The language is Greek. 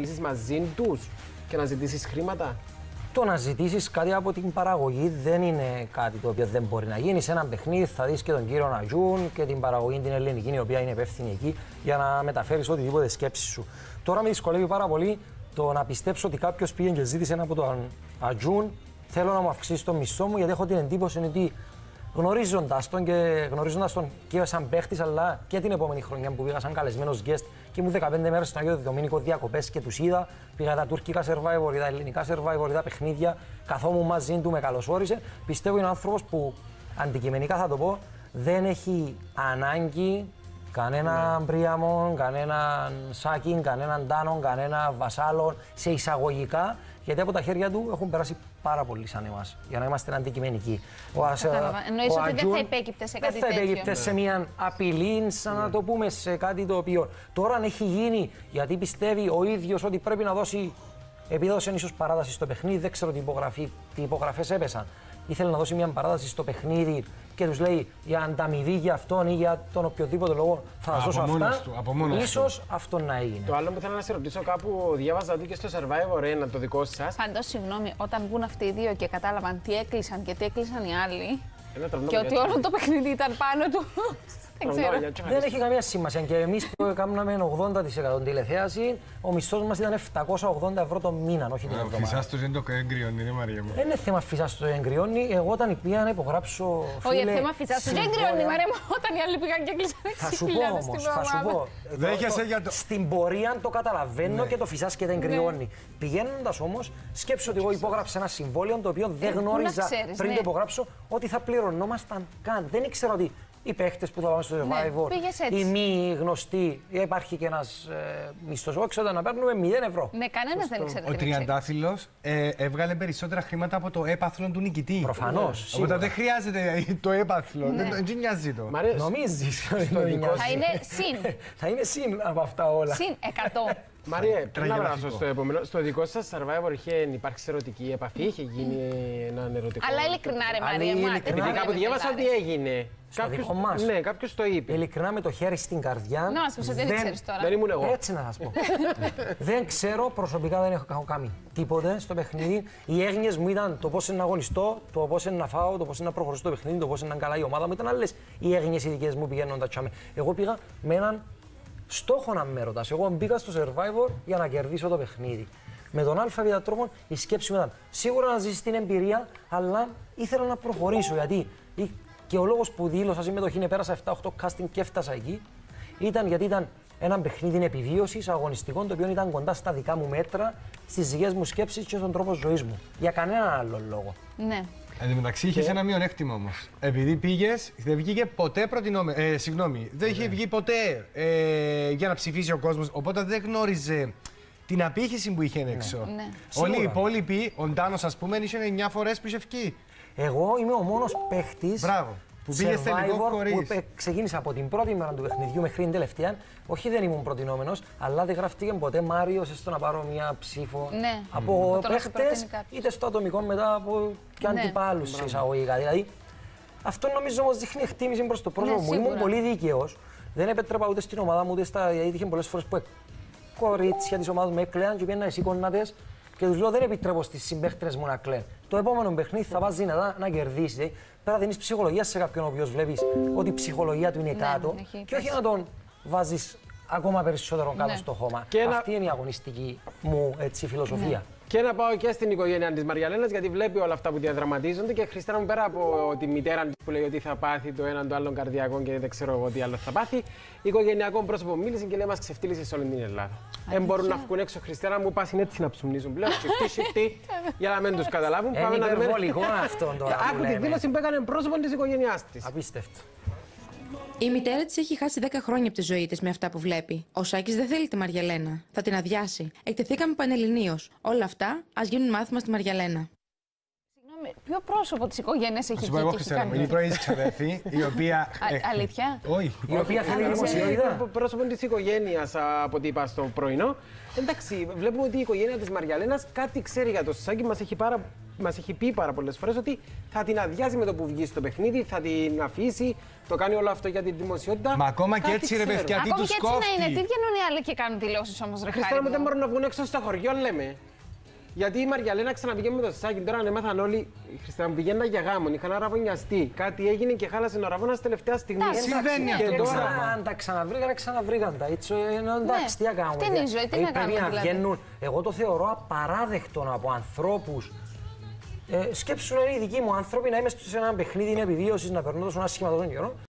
λύσεις μαζί τους και να ζητήσεις χρήματα; Το να ζητήσεις κάτι από την παραγωγή δεν είναι κάτι το οποίο δεν μπορεί να γίνει. Σε ένα παιχνίδι θα δεις και τον κύριο Νατζούν και την παραγωγή την ελληνική, η οποία είναι υπεύθυνη εκεί, για να μεταφέρεις οτιδήποτε σκέψη σου. Τώρα με δυσκολεύει πάρα πολύ το να πιστέψω ότι κάποιος πήγε και ζήτησε ένα από τον Ατζούν. Θέλω να μου αυξήσεις το μισθό μου, γιατί έχω την εντύπωση ότι γνωρίζοντας τον και γνωρίζοντας τον και σαν παίχτης, αλλά και την επόμενη χρονιά που πήγα σαν καλεσμένος guest και μου 15 μέρες στον Αγίο Δομήνικο διακοπές και τους είδα. Πήγα τα τουρκικά survivor, τα ελληνικά survivor, τα παιχνίδια. Καθόμουν μαζί του, με καλωσόρισε. Πιστεύω είναι άνθρωπος που αντικειμενικά θα το πω, δεν έχει ανάγκη κανέναν ναι. κανέναν σάκιν, κανέναν τάνον, κανένα βασάλον σε εισαγωγικά γιατί από τα χέρια του έχουν περάσει πάρα πολλοί σαν εμάς, για να είμαστε αντικειμενικοί. Ο, Εννοείς ότι δεν θα υπέκυπτε σε κάτι τέτοιο. Δεν θα υπέκυπτε σε μια απειλή, σαν να το πούμε, σε κάτι το οποίο τώρα αν έχει γίνει, γιατί πιστεύει ο ίδιος ότι πρέπει να δώσει. Επειδή έδωσε ίσως παράταση στο παιχνίδι, δεν ξέρω τι, τι υπογραφές έπεσαν. Ήθελε να δώσει μια παράταση στο παιχνίδι και τους λέει για ανταμοιβή για αυτόν ή για τον οποιοδήποτε λόγο θα σα δώσω αυτά. Του, σω αυτό να έγινε. Το άλλο που θέλω να σε ρωτήσω, κάπου διάβαζα ότι και στο Survivor 1 το δικό σας. Πάντως, συγγνώμη, όταν βγουν αυτοί οι δύο και κατάλαβαν τι έκλεισαν και τι έκλεισαν οι άλλοι. Και ότι όλο το παιχνίδι ήταν πάνω του. Δεν έχει καμία σημασία. Και εμείς που κάναμε 80% τηλεθέαση, ο μισθός μας ήταν 780 ευρώ το μήνα, όχι την εβδομάδα. Φυσά του δεν το εγκριώνει, είναι Μαρία μου. Δεν είναι θέμα φυσά του εγκριώνει. Εγώ όταν πήγα να υπογράψω. Όχι, θέμα φυσά του δεν εγκριώνει, Μαρία μου. Όταν οι άλλοι πήγαν και έκλεισαν Θα σου πω όμως, θα σου πω. Δέχεσαι για το. Στην πορεία το καταλαβαίνω ναι. και το φυσάς και δεν εγκριώνει. Ναι. Πηγαίνοντας όμως, σκέψω ότι εγώ υπόγραψα ένα συμβόλαιο το οποίο δεν ε, γνώριζα πριν το ναι. υπογράψω ότι θα πληρωνόμασταν καν. Δεν ήξερα ότι οι παίχτες που θα πάμε στο ναι, survivor, ναι, οι μη γνωστοί, υπάρχει και ένας ε, μισθός. Εγώ ξέρω να παίρνουμε 0 ευρώ. Ναι, κανένας δεν ξέρει. Ο Τριαντάφυλλο ε, έβγαλε περισσότερα χρήματα από το έπαθλο του νικητή. Προφανώς. Ναι. Οπότε δεν χρειάζεται το έπαθλο. Ναι. Δεν νοιάζει το. Νομίζεις. Θα είναι συν. θα είναι συν από αυτά όλα. Συν 100. Μαρία, πριν να περάσω στο επόμενο. Στο δικό σας survivor είχε υπάρξει ερωτική επαφή, είχε γίνει ένα ερωτικό. Αλλά ειλικρινά, ρε Μαρία, Επειδή κάπου διάβασα ότι έγινε. Κάποιο ναι, κάποιος το είπε. Ειλικρινά με το χέρι στην καρδιά. Να μα πει ότι δεν ξέρεις τώρα. Δεν ήμουν εγώ. Έτσι να σας πω. δεν ξέρω, προσωπικά δεν έχω κάνει τίποτε στο παιχνίδι. Οι έγνοιες μου ήταν το πώς είναι να αγωνιστώ, το πώς είναι να φάω, το πώς είναι να προχωρήσω το παιχνίδι, το πώς είναι να καλά η ομάδα μου. Ήταν άλλες οι έγνοιες οι δικές μου πηγαίνοντα τσάμε. Εγώ πήγα με έναν στόχο να με ρωτάς. Εγώ μπήκα στο Survivor για να κερδίσω το παιχνίδι. Με τον ΑΒ τρόπο η σκέψη μου ήταν σίγουρα να ζήσεις την εμπειρία, αλλά ήθελα να προχωρήσω. Γιατί και ο λόγος που δήλωσα συμμετοχή είναι πέρασα 7-8 casting και έφτασα εκεί, ήταν γιατί ήταν ένα παιχνίδι επιβίωσης αγωνιστικών, το οποίο ήταν κοντά στα δικά μου μέτρα, στις δικές μου σκέψεις και στον τρόπο ζωής μου. Για κανέναν άλλο λόγο. Ναι. Εν τω μεταξύ είχες ένα μειονέκτημα όμως. Επειδή πήγες, δεν βγήκε ποτέ προτινόμενο. Ε, συγγνώμη, δεν είχε βγει ποτέ ε, για να ψηφίσει ο κόσμος. Οπότε δεν γνώριζε την απήχηση που είχε έξω. Ναι. ναι. Όλοι οι υπόλοιποι, ο Ντάνος, ας πούμε, είχε 9 φορέ που είχε βγει. Εγώ είμαι ο μόνος παίχτης. Μπράβο. Που πήγε Που ξεκίνησα από την πρώτη μέρα του παιχνιδιού μέχρι την τελευταία. Όχι, δεν ήμουν προτινόμενος, αλλά δεν γραφτήκε ποτέ Μάριος έστω να πάρω μια ψήφο ναι. από mm. παίχτες, είτε στο ατομικό μετά από και ναι. αντιπάλους εισαγωγικά. Δηλαδή, αυτό νομίζω όμως δείχνει εκτίμηση προς το πρόσωπο ναι, μου. Ήμουν πολύ δίκαιος. Δεν επέτρεπα ούτε στην ομάδα μου ούτε στα. Γιατί είχε πολλές φορές που κορίτσια της ομάδας μου έκλαιαν και πήγαιναν εσύ κονάτε και τους λέω: Δεν επιτρέπω στις συμπαίχτε μου να κλαίνουν. Το επόμενο παιχνίδι θα βάζει δυνατά να κερδίσει. Πέρα δίνεις ψυχολογία σε κάποιον ο οποίος βλέπεις ότι η ψυχολογία του είναι ναι, κάτω. Ναι, και όχι να τον βάζεις ακόμα περισσότερο κάτω ναι. στο χώμα. Και Αυτή είναι η αγωνιστική μου έτσι, φιλοσοφία. Ναι. Και να πάω και στην οικογένεια της Μαριαλένας, γιατί βλέπει όλα αυτά που διαδραματίζονται και Χριστίνα μου πέρα από τη μητέρα της που λέει ότι θα πάθει το έναν το άλλον καρδιακό και δεν ξέρω εγώ τι άλλο θα πάθει. Οικογενειακό πρόσωπο μίλησε και λέει μας ξεφτύλισε σε όλη την Ελλάδα. Δεν μπορούν να βγουν έξω Χριστίνα μου, πας έτσι να ψουμνίζουν πλέον. Σιφτή, σιφτή, για να μην τους καταλάβουν. Πάμε να δούμε. αυτό τώρα. Άκου τη δήλωση που έκανε πρόσωπο της οικογένειάς της. Απίστευτο. Η μητέρα της έχει χάσει 10 χρόνια από τη ζωή της με αυτά που βλέπει. Ο Σάκης δεν θέλει τη Μαριαλένα. Θα την αδειάσει. Εκτεθήκαμε πανελληνίως. Όλα αυτά ας γίνουν μάθημα στη Μαριαλένα. Συγγνώμη, ποιο πρόσωπο της οικογένειας έχει βγει. Εγώ Χριστιανό. Είναι η πρώην ξαδέρφη, η οποία. αλήθεια; Όχι. Η οποία θέλει δημοσιότητα. Πρόσωπο της οικογένειας, από ό,τι είπα στο πρωινό. Εντάξει, βλέπουμε ότι η οικογένεια της Μαριαλένας κάτι ξέρει για το Σάκη. Μας έχει πάρα μας έχει πει πάρα πολλές φορές ότι θα την αδειάζει με το που βγει στο παιχνίδι, θα την αφήσει, το κάνει όλο αυτό για την δημοσιότητα. Μα ακόμα και έτσι, ρε παιδιά, τι Ακόμη τους και έτσι κόφτει. να είναι, τι βγαίνουν οι άλλοι και κάνουν δηλώσεις όμως, ρε Χριστάρα χάρη μου δεν μου. μπορούν να βγουν έξω στο χωριό, λέμε. Γιατί η Μαριαλένα ξαναπήγε με το σάκι, τώρα ανέμαθαν όλοι. Η Χριστάρα μου πηγαίναν για γάμον, είχαν αραβωνιαστεί. Κάτι έγινε και χάλασε ο αραβόνα τελευταία στιγμή. Εντάξει, Συμβαίνει ναι. αυτό. Και Και τώρα- ξανα, αν τα ξαναβρήκαν, ξαναβρήκαν τα. Έτσι, ενώ εντάξει, τι να κάνουμε. αυτή είναι η ζωή, τι Ε, να πρέπει κάνουμε, δηλαδή. βγαίνουν. Εγώ το θεωρώ απαράδεκτο από ανθρώπους. Ε, σκέψου να είναι οι δικοί μου άνθρωποι να είμαι σε ένα παιχνίδι επιβίωση, να περνώ τόσο άσχημα τόσο καιρό